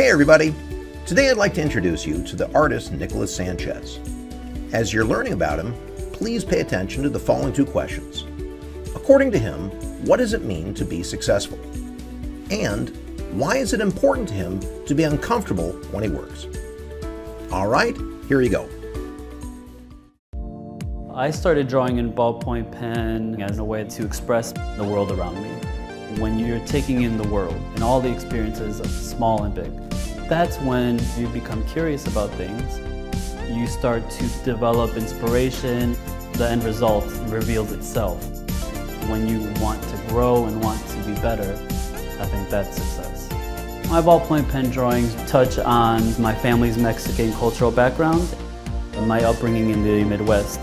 Hey everybody! Today I'd like to introduce you to the artist Nicolas Sanchez. As you're learning about him, please pay attention to the following two questions. According to him, what does it mean to be successful? And why is it important to him to be uncomfortable when he works? Alright, here you go. I started drawing in ballpoint pen as a way to express the world around me. When you're taking in the world and all the experiences of small and big, that's when you become curious about things. You start to develop inspiration. The end result reveals itself. When you want to grow and want to be better, I think that's success. My ballpoint pen drawings touch on my family's Mexican cultural background and my upbringing in the Midwest.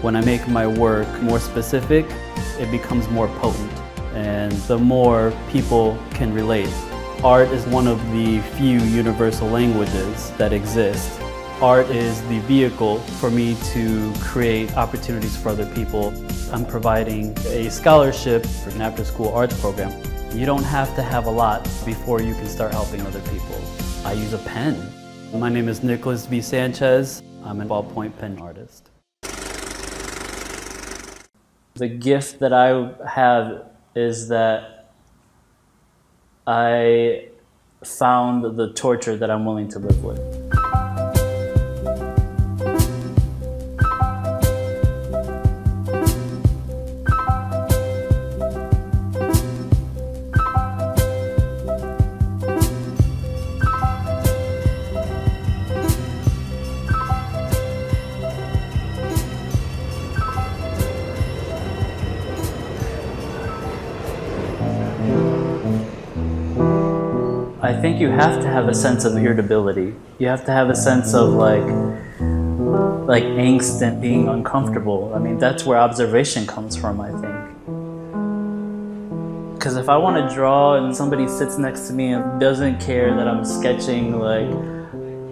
When I make my work more specific, it becomes more potent and the more people can relate. Art is one of the few universal languages that exist. Art is the vehicle for me to create opportunities for other people. I'm providing a scholarship for an after-school arts program. You don't have to have a lot before you can start helping other people. I use a pen. My name is Nicolas V. Sanchez. I'm a ballpoint pen artist. The gift that I have is that I found the torture that I'm willing to live with. I think you have to have a sense of irritability. You have to have a sense of like like angst and being uncomfortable. I mean, that's where observation comes from, I think. Because if I want to draw and somebody sits next to me and doesn't care that I'm sketching, like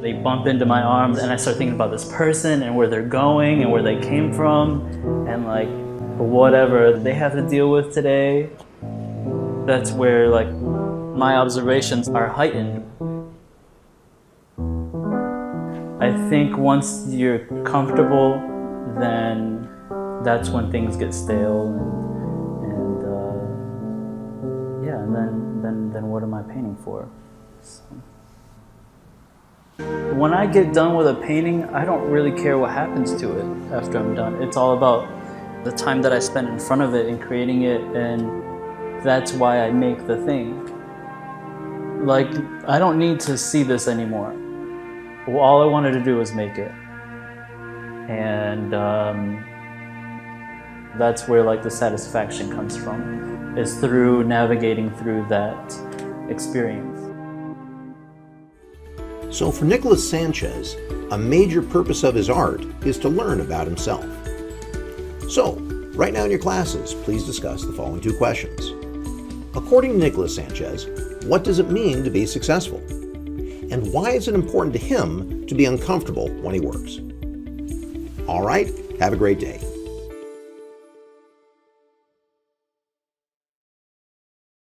they bump into my arms and I start thinking about this person and where they're going and where they came from and like whatever they have to deal with today. That's where like my observations are heightened. I think once you're comfortable, then that's when things get stale and, and uh, yeah, and then, then, then what am I painting for? So. When I get done with a painting, I don't really care what happens to it after I'm done. It's all about the time that I spend in front of it and creating it and that's why I make the thing. Like, I don't need to see this anymore. All I wanted to do was make it. And um, that's where like the satisfaction comes from, is through navigating through that experience. So for Nicolas Sanchez, a major purpose of his art is to learn about himself. So, right now in your classes, please discuss the following two questions. According to Nicolas Sanchez, what does it mean to be successful? And why is it important to him to be uncomfortable when he works? All right, have a great day.